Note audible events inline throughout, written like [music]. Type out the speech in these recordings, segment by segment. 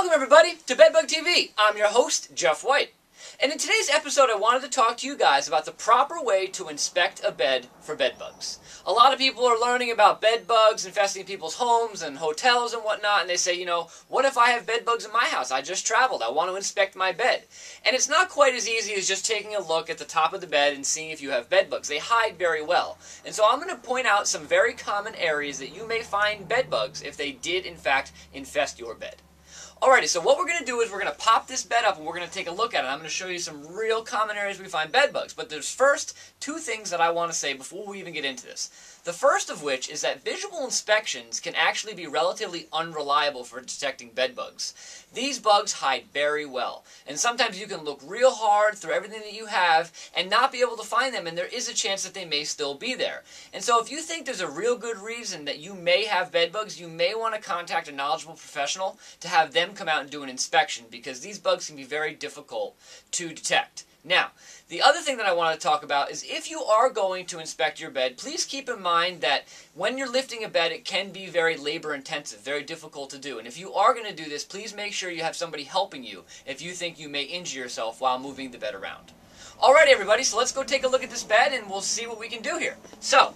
Welcome, everybody, to Bedbug TV. I'm your host, Jeff White. And in today's episode, I wanted to talk to you guys about the proper way to inspect a bed for bedbugs. A lot of people are learning about bedbugs infesting people's homes and hotels and whatnot, and they say, you know, what if I have bedbugs in my house? I just traveled. I want to inspect my bed. And it's not quite as easy as just taking a look at the top of the bed and seeing if you have bedbugs. They hide very well. And so I'm going to point out some very common areas that you may find bedbugs if they did, in fact, infest your bed. Alrighty, so what we're going to do is we're going to pop this bed up and we're going to take a look at it. I'm going to show you some real common areas we find bed bugs. But there's first two things that I want to say before we even get into this. The first of which is that visual inspections can actually be relatively unreliable for detecting bed bugs. These bugs hide very well, and sometimes you can look real hard through everything that you have and not be able to find them, and there is a chance that they may still be there. And so if you think there's a real good reason that you may have bed bugs, you may want to contact a knowledgeable professional to have them come out and do an inspection because these bugs can be very difficult to detect. Now, the other thing that I want to talk about is if you are going to inspect your bed, please keep in mind that when you're lifting a bed, it can be very labor intensive, very difficult to do. And if you are going to do this, please make sure you have somebody helping you if you think you may injure yourself while moving the bed around. Alright everybody, so let's go take a look at this bed and we'll see what we can do here. So,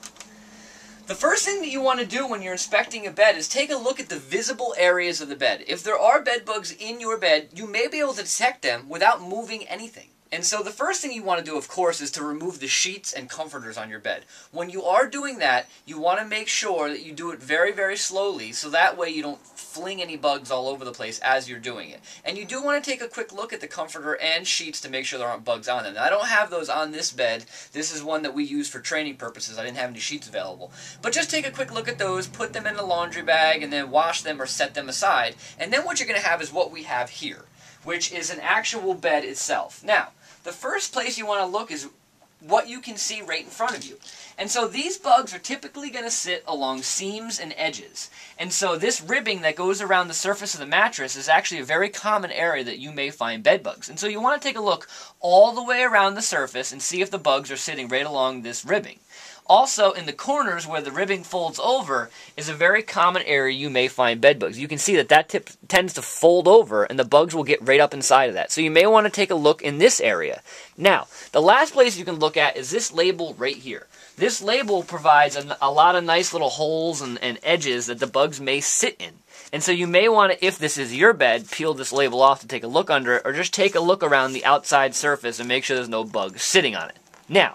the first thing that you want to do when you're inspecting a bed is take a look at the visible areas of the bed. If there are bed bugs in your bed, you may be able to detect them without moving anything. And so the first thing you want to do, of course, is to remove the sheets and comforters on your bed. When you are doing that, you want to make sure that you do it very, very slowly, so that way you don't fling any bugs all over the place as you're doing it. And you do want to take a quick look at the comforter and sheets to make sure there aren't bugs on them. Now, I don't have those on this bed. This is one that we use for training purposes. I didn't have any sheets available. But just take a quick look at those, put them in a laundry bag, and then wash them or set them aside. And then what you're going to have is what we have here, which is an actual bed itself. Now, the first place you want to look is what you can see right in front of you. And so these bugs are typically going to sit along seams and edges. And so this ribbing that goes around the surface of the mattress is actually a very common area that you may find bed bugs. And so you want to take a look all the way around the surface and see if the bugs are sitting right along this ribbing. Also, in the corners where the ribbing folds over is a very common area you may find bed bugs. You can see that that tip tends to fold over and the bugs will get right up inside of that. So you may want to take a look in this area. Now, the last place you can look at is this label right here. This label provides a, a lot of nice little holes and, and edges that the bugs may sit in. And so you may want to, if this is your bed, peel this label off to take a look under it, or just take a look around the outside surface and make sure there's no bugs sitting on it. Now,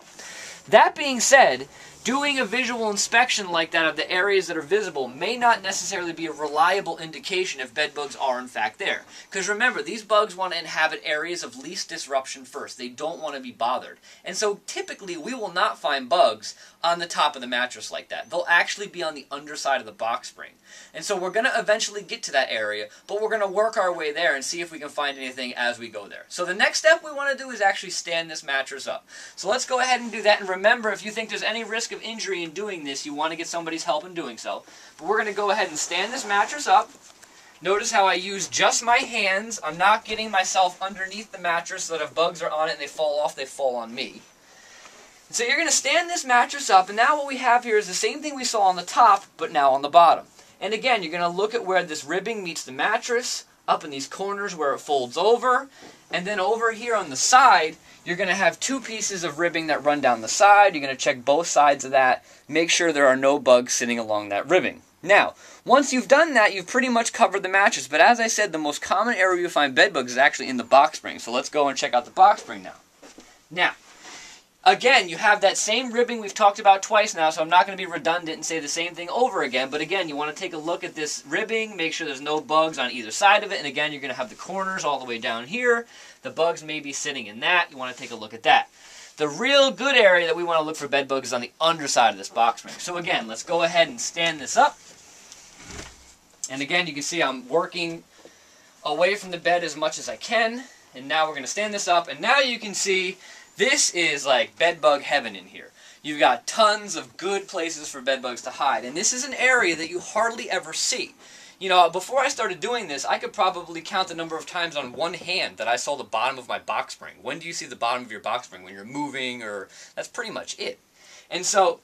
that being said, doing a visual inspection like that of the areas that are visible may not necessarily be a reliable indication if bed bugs are in fact there. Because remember, these bugs want to inhabit areas of least disruption first. They don't want to be bothered. And so typically we will not find bugs on the top of the mattress like that. They'll actually be on the underside of the box spring. And so we're going to eventually get to that area, but we're going to work our way there and see if we can find anything as we go there. So the next step we want to do is actually stand this mattress up. So let's go ahead and do that. And remember, if you think there's any risk of injury in doing this, you want to get somebody's help in doing so. But we're going to go ahead and stand this mattress up. Notice how I use just my hands. I'm not getting myself underneath the mattress so that if bugs are on it and they fall off, they fall on me. So you're going to stand this mattress up, and now what we have here is the same thing we saw on the top, but now on the bottom. And again, you're going to look at where this ribbing meets the mattress, up in these corners where it folds over, and then over here on the side, you're going to have two pieces of ribbing that run down the side. You're going to check both sides of that, make sure there are no bugs sitting along that ribbing. Now, once you've done that, you've pretty much covered the mattress. But as I said, the most common area you find bed bugs is actually in the box spring. So let's go and check out the box spring now. Now, Again, you have that same ribbing we've talked about twice now, so I'm not going to be redundant and say the same thing over again. But again, you want to take a look at this ribbing, make sure there's no bugs on either side of it. And again, you're going to have the corners all the way down here. The bugs may be sitting in that. You want to take a look at that. The real good area that we want to look for bed bugs is on the underside of this box spring. So again, let's go ahead and stand this up. And again, you can see I'm working away from the bed as much as I can. And now we're going to stand this up. And now you can see this is like bedbug heaven in here. You've got tons of good places for bedbugs to hide. And this is an area that you hardly ever see. You know, before I started doing this, I could probably count the number of times on one hand that I saw the bottom of my box spring. When do you see the bottom of your box spring? When you're moving or... That's pretty much it. And so,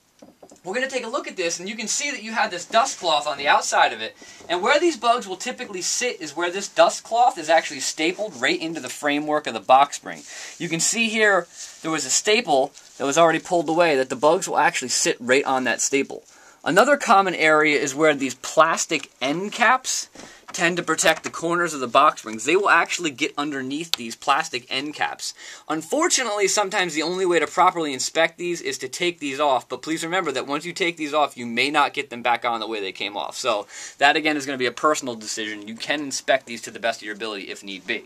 we're going to take a look at this, and you can see that you have this dust cloth on the outside of it. And where these bugs will typically sit is where this dust cloth is actually stapled right into the framework of the box spring. You can see here there was a staple that was already pulled away that the bugs will actually sit right on that staple. Another common area is where these plastic end caps tend to protect the corners of the box springs. They will actually get underneath these plastic end caps. Unfortunately, sometimes the only way to properly inspect these is to take these off, but please remember that once you take these off, you may not get them back on the way they came off. So that again is going to be a personal decision. You can inspect these to the best of your ability if need be.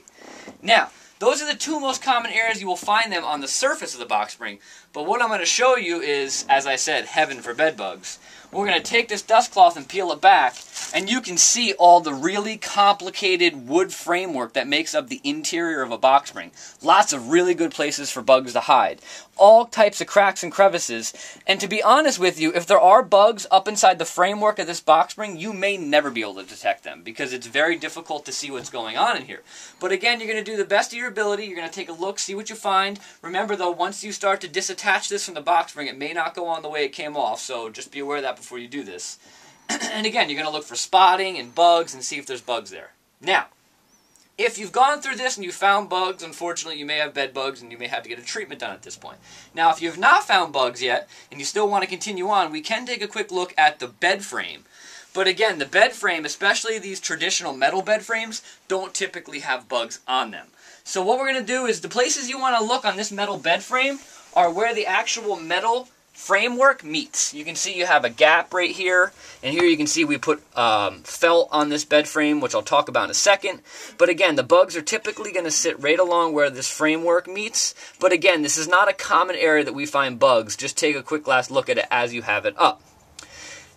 Now, those are the two most common areas you will find them on the surface of the box spring. But what I'm going to show you is, as I said, heaven for bed bugs. We're going to take this dust cloth and peel it back, and you can see all the really complicated wood framework that makes up the interior of a box spring. Lots of really good places for bugs to hide. All types of cracks and crevices. And to be honest with you, if there are bugs up inside the framework of this box spring, you may never be able to detect them because it's very difficult to see what's going on in here. But again, you're going to do the best of your ability. You're going to take a look, see what you find. Remember though, once you start to disattach this from the box spring, it may not go on the way it came off, so just be aware of that before you do this. [clears throat] and again, you're going to look for spotting and bugs and see if there's bugs there. Now, if you've gone through this and you found bugs, unfortunately you may have bed bugs and you may have to get a treatment done at this point. Now, if you have not found bugs yet and you still want to continue on, we can take a quick look at the bed frame. But again, the bed frame, especially these traditional metal bed frames, don't typically have bugs on them. So what we're going to do is the places you want to look on this metal bed frame are where the actual metal framework meets. You can see you have a gap right here, and here you can see we put um, felt on this bed frame, which I'll talk about in a second. But again, the bugs are typically going to sit right along where this framework meets. But again, this is not a common area that we find bugs. Just take a quick last look at it as you have it up.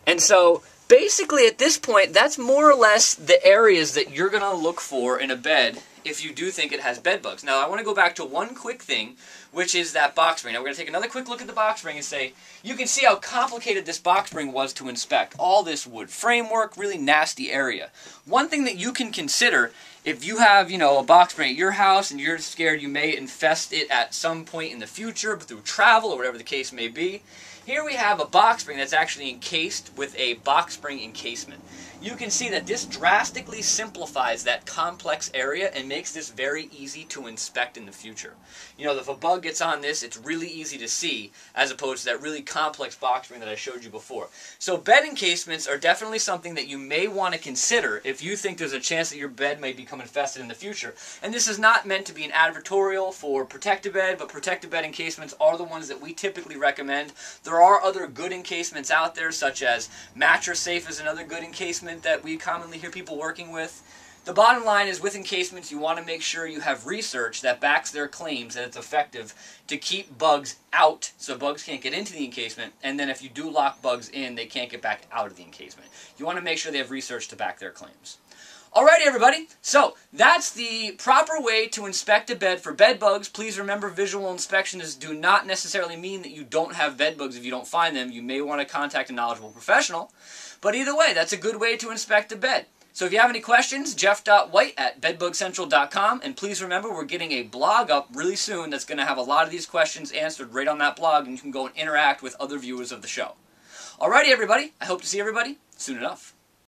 And so basically at this point, that's more or less the areas that you're going to look for in a bed if you do think it has bed bugs. Now, I want to go back to one quick thing, which is that box spring. Now, we're going to take another quick look at the box spring and say, you can see how complicated this box spring was to inspect. All this wood framework, really nasty area. One thing that you can consider, if you have, you know, a box spring at your house and you're scared you may infest it at some point in the future through travel or whatever the case may be, here we have a box spring that's actually encased with a box spring encasement you can see that this drastically simplifies that complex area and makes this very easy to inspect in the future. You know, if a bug gets on this, it's really easy to see as opposed to that really complex box spring that I showed you before. So bed encasements are definitely something that you may want to consider if you think there's a chance that your bed may become infested in the future. And this is not meant to be an advertorial for Protect-A-Bed, but Protect-A-Bed encasements are the ones that we typically recommend. There are other good encasements out there, such as Mattress Safe is another good encasement that we commonly hear people working with. The bottom line is with encasements, you want to make sure you have research that backs their claims that it's effective to keep bugs out so bugs can't get into the encasement. And then if you do lock bugs in, they can't get back out of the encasement. You want to make sure they have research to back their claims. Alrighty, everybody. So that's the proper way to inspect a bed for bed bugs. Please remember, visual inspections do not necessarily mean that you don't have bed bugs if you don't find them. You may want to contact a knowledgeable professional. But either way, that's a good way to inspect a bed. So if you have any questions, jeff.white at bedbugcentral.com. And please remember, we're getting a blog up really soon that's going to have a lot of these questions answered right on that blog, and you can go and interact with other viewers of the show. Alrighty, everybody. I hope to see everybody soon enough.